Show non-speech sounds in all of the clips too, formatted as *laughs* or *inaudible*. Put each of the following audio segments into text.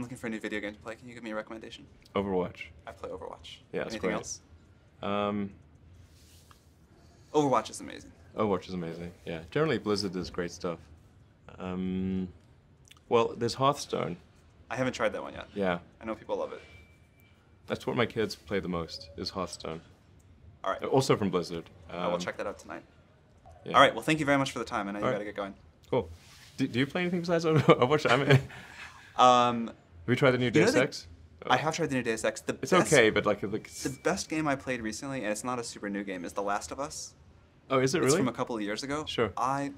I'm looking for a new video game to play. Can you give me a recommendation? Overwatch. I play Overwatch. Yeah, Anything great. else? Um, Overwatch is amazing. Overwatch is amazing. Yeah, generally Blizzard does great stuff. Um, well, there's Hearthstone. I haven't tried that one yet. Yeah, I know people love it. that's what my kids play the most. Is Hearthstone. All right. Also from Blizzard. I will Um, check that out tonight. yeah. All right. Well, thank you very much for the time. I know you got right. to get going. Cool. Do, do you play anything besides *laughs* Overwatch? I mean, have you tried the new You Deus Ex? I have tried the new Deus Ex. The It's best, okay, but like, like The best game I played recently, and it's not a super new game, is The Last of Us. oh, is it It's really? from a couple of years ago. Sure. I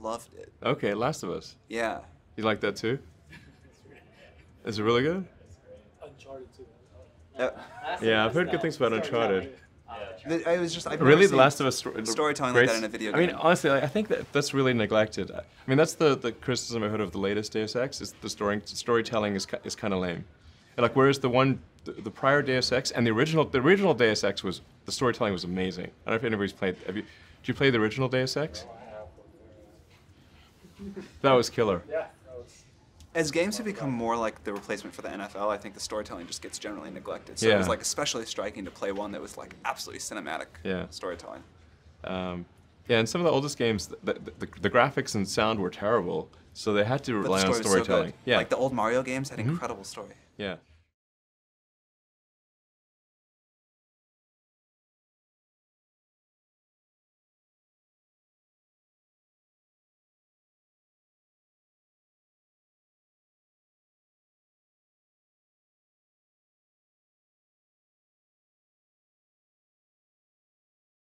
loved it. Okay, Last of Us. Yeah. You like that too? Is it really good? Uncharted too. Uh, Yeah, I've heard good things about Uncharted. Th- I was just I've Really, The Last of Us sto- storytelling like that in a video game. I mean, honestly, like, I think that that's really neglected. I mean, that's the, the criticism I've heard of the latest Deus Ex is the story storytelling is is kind of lame. Like, whereas the one the, the prior Deus Ex and the original the original Deus Ex was the storytelling was amazing. I don't know if anybody's played. Have you? Did you play the original Deus Ex? That was killer. Yeah, that was. As games have become more like the replacement for the NFL, I think the storytelling just gets generally neglected. So it was like especially striking to play one that was like absolutely cinematic Yeah. storytelling. Um, yeah, and some of the oldest games, the, the, the, graphics and sound were terrible, so they had to rely on so storytelling. good. yeah, Like the old Mario games had Mhm. incredible story. yeah.